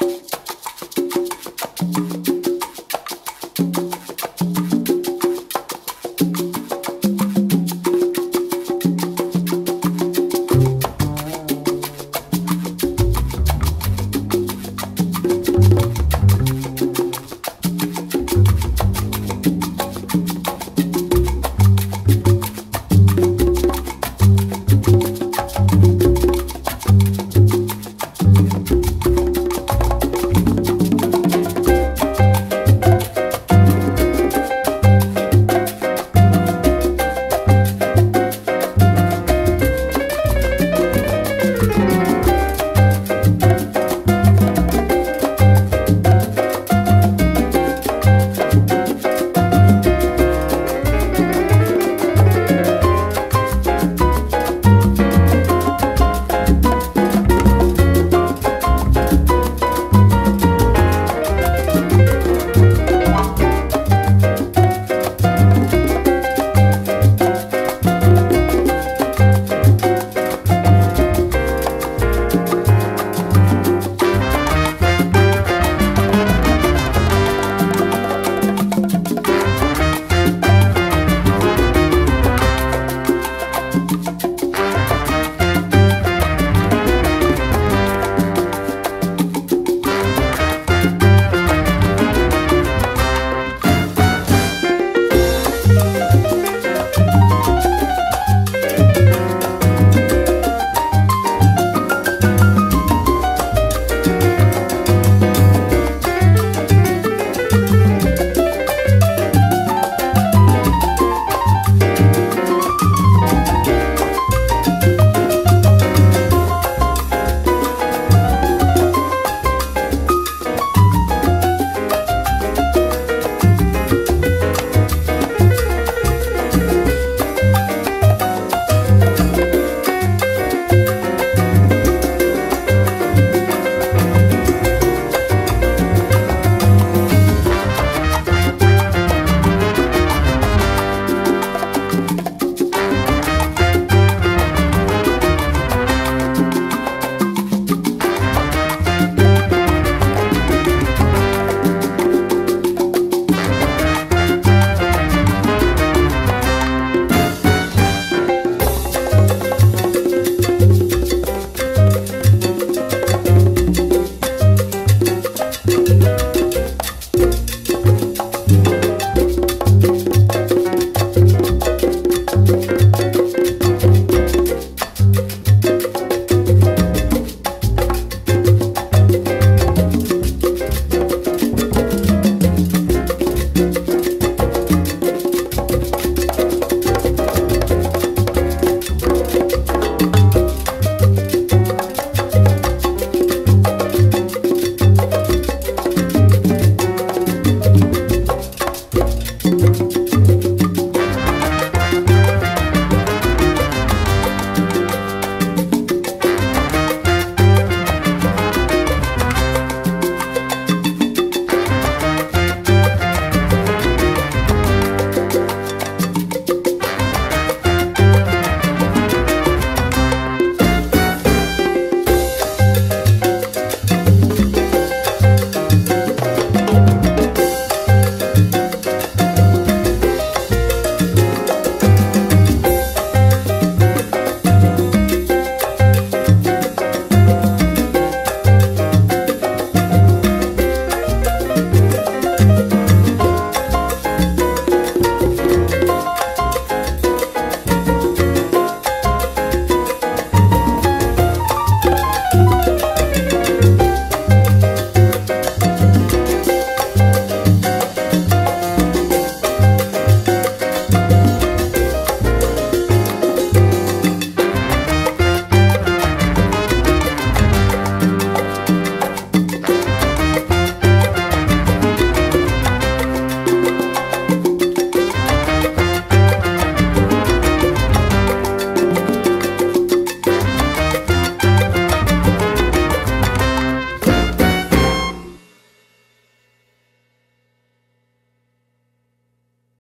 you